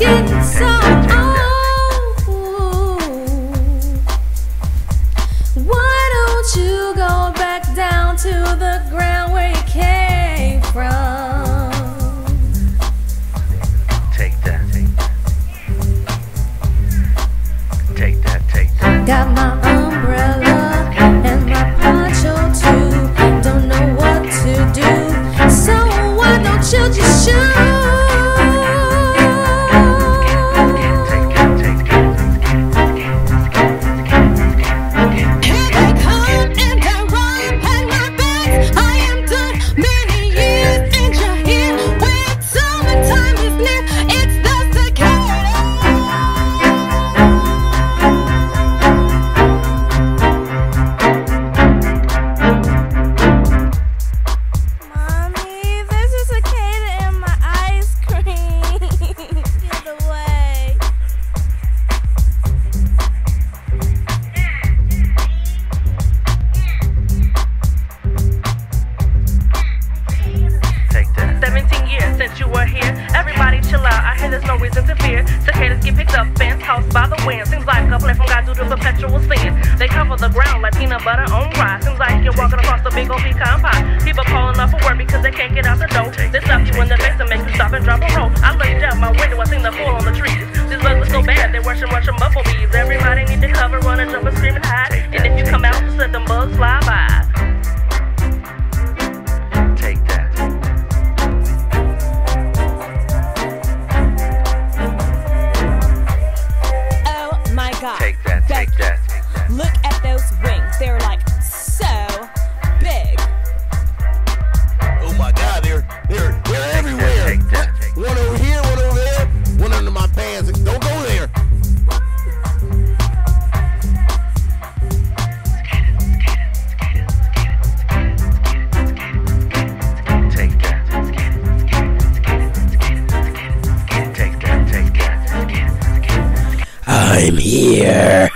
Why don't you go back down to the ground where you came from? Take that, take that. Take that. Got my own. Chill out. I hear there's no reason to fear. Cicadas get picked up and tossed by the wind. Seems like a play from God due to perpetual sin. They cover the ground like peanut butter on rice. Seems like you're walking across the big old pecan pie. People calling up for work because they can't get out the door. They stop you in the face and make you stop and drop a roll. I looked out my window, I seen the fool on the trees. These bugs are so bad, they're rushing, rushing bumblebees. Everybody I'm here.